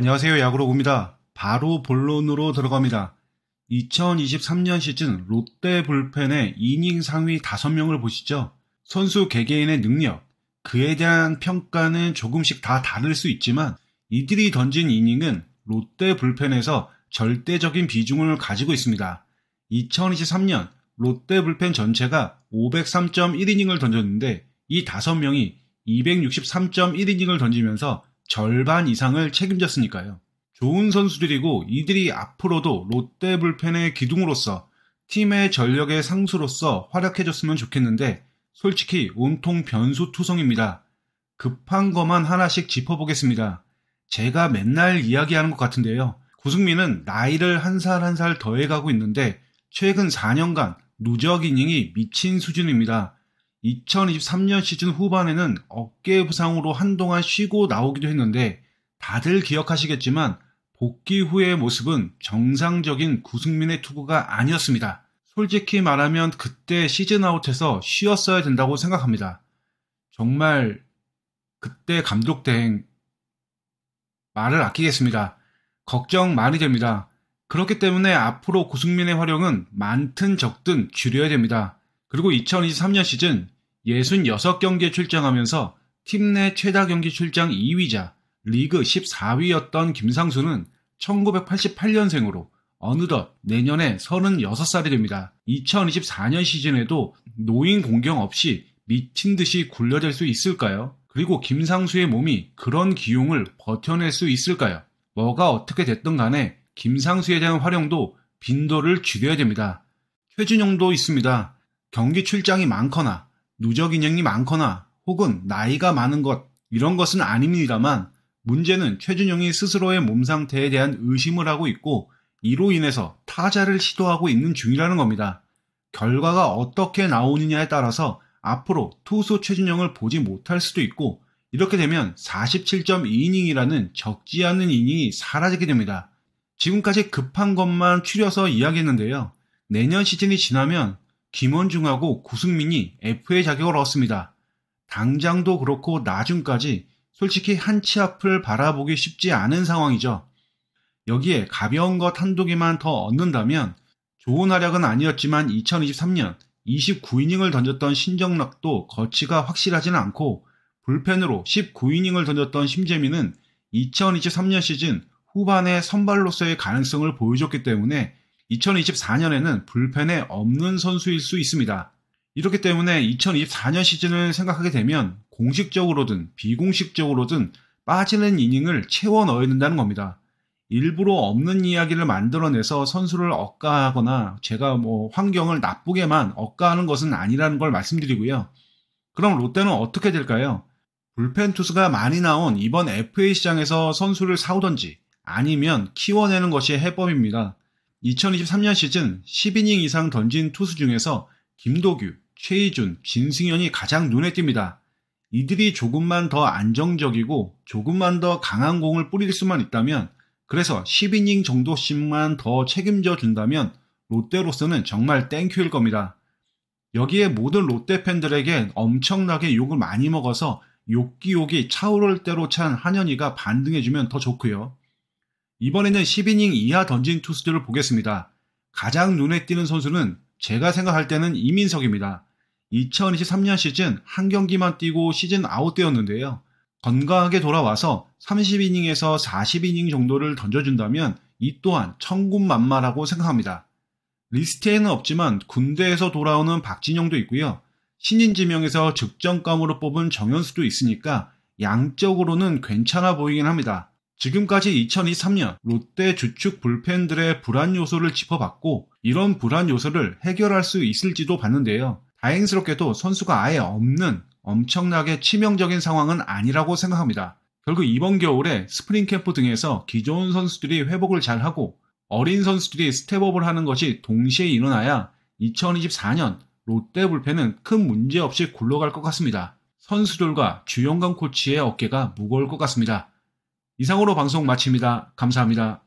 안녕하세요. 야구로구입니다. 바로 본론으로 들어갑니다. 2023년 시즌 롯데 불펜의 이닝 상위 5명을 보시죠. 선수 개개인의 능력, 그에 대한 평가는 조금씩 다 다를 수 있지만 이들이 던진 이닝은 롯데 불펜에서 절대적인 비중을 가지고 있습니다. 2023년 롯데 불펜 전체가 503.1이닝을 던졌는데 이 5명이 263.1이닝을 던지면서 절반 이상을 책임졌으니까요. 좋은 선수들이고 이들이 앞으로도 롯데 불펜의 기둥으로서 팀의 전력의 상수로서 활약해줬으면 좋겠는데 솔직히 온통 변수 투성입니다. 급한 것만 하나씩 짚어보겠습니다. 제가 맨날 이야기하는 것 같은데요. 구승민은 나이를 한 살 한 살 더해가고 있는데 최근 4년간 누적 이닝이 미친 수준입니다. 2023년 시즌 후반에는 어깨 부상으로 한동안 쉬고 나오기도 했는데 다들 기억하시겠지만 복귀 후의 모습은 정상적인 구승민의 투구가 아니었습니다. 솔직히 말하면 그때 시즌 아웃해서 쉬었어야 된다고 생각합니다. 정말 그때 감독 대행 말을 아끼겠습니다. 걱정 많이 됩니다. 그렇기 때문에 앞으로 구승민의 활용은 많든 적든 줄여야 됩니다. 그리고 2023년 시즌 66경기에 출장하면서 팀 내 최다 경기 출장 2위자 리그 14위였던 김상수는 1988년생으로 어느덧 내년에 36살이 됩니다. 2024년 시즌에도 노인 공경 없이 미친 듯이 굴려댈 수 있을까요? 그리고 김상수의 몸이 그런 기용을 버텨낼 수 있을까요? 뭐가 어떻게 됐든 간에 김상수에 대한 활용도 빈도를 줄여야 됩니다. 최준용도 있습니다. 경기 출장이 많거나 누적 인형이 많거나 혹은 나이가 많은 것 이런 것은 아닙니다만 문제는 최준용이 스스로의 몸 상태에 대한 의심을 하고 있고 이로 인해서 타자를 시도하고 있는 중이라는 겁니다. 결과가 어떻게 나오느냐에 따라서 앞으로 투수 최준영을 보지 못할 수도 있고 이렇게 되면 47.2이닝이라는 적지 않은 이닝이 사라지게 됩니다. 지금까지 급한 것만 추려서 이야기했는데요. 내년 시즌이 지나면 김원중하고 구승민이 FA 자격을 얻습니다. 당장도 그렇고 나중까지 솔직히 한치 앞을 바라보기 쉽지 않은 상황이죠. 여기에 가벼운 것 한두 개만 더 얻는다면 좋은 활약은 아니었지만 2023년 29이닝을 던졌던 신정락도 거치가 확실하지는 않고 불펜으로 19이닝을 던졌던 심재민은 2023년 시즌 후반에 선발로서의 가능성을 보여줬기 때문에 2024년에는 불펜에 없는 선수일 수 있습니다. 이렇기 때문에 2024년 시즌을 생각하게 되면 공식적으로든 비공식적으로든 빠지는 이닝을 채워 넣어야 된다는 겁니다. 일부러 없는 이야기를 만들어내서 선수를 억까하거나 제가 뭐 환경을 나쁘게만 억까하는 것은 아니라는 걸 말씀드리고요. 그럼 롯데는 어떻게 될까요? 불펜 투수가 많이 나온 이번 FA 시장에서 선수를 사오던지 아니면 키워내는 것이 해법입니다. 2023년 시즌 10이닝 이상 던진 투수 중에서 김도규, 최이준, 진승현이 가장 눈에 띕니다. 이들이 조금만 더 안정적이고 조금만 더 강한 공을 뿌릴 수만 있다면 그래서 10이닝 정도씩만 더 책임져 준다면 롯데로서는 정말 thank you일 겁니다. 여기에 모든 롯데 팬들에게 엄청나게 욕을 많이 먹어서 욕기욕이 차오를 대로 찬 한현희가 반등해주면 더 좋고요. 이번에는 10이닝 이하 던진 투수들을 보겠습니다. 가장 눈에 띄는 선수는 제가 생각할 때는 이민석입니다. 2023년 시즌 한 경기만 뛰고 시즌 아웃되었는데요. 건강하게 돌아와서 30이닝에서 40이닝 정도를 던져준다면 이 또한 천군만마라고 생각합니다. 리스트에는 없지만 군대에서 돌아오는 박진형도 있고요. 신인 지명에서 즉전감으로 뽑은 정현수도 있으니까 양적으로는 괜찮아 보이긴 합니다. 지금까지 2023년 롯데 주축 불펜들의 불안 요소를 짚어봤고 이런 불안 요소를 해결할 수 있을지도 봤는데요. 다행스럽게도 선수가 아예 없는 엄청나게 치명적인 상황은 아니라고 생각합니다. 결국 이번 겨울에 스프링 캠프 등에서 기존 선수들이 회복을 잘하고 어린 선수들이 스텝업을 하는 것이 동시에 일어나야 2024년 롯데 불펜은 큰 문제 없이 굴러갈 것 같습니다. 선수들과 주영강 코치의 어깨가 무거울 것 같습니다. 이상으로 방송 마칩니다. 감사합니다.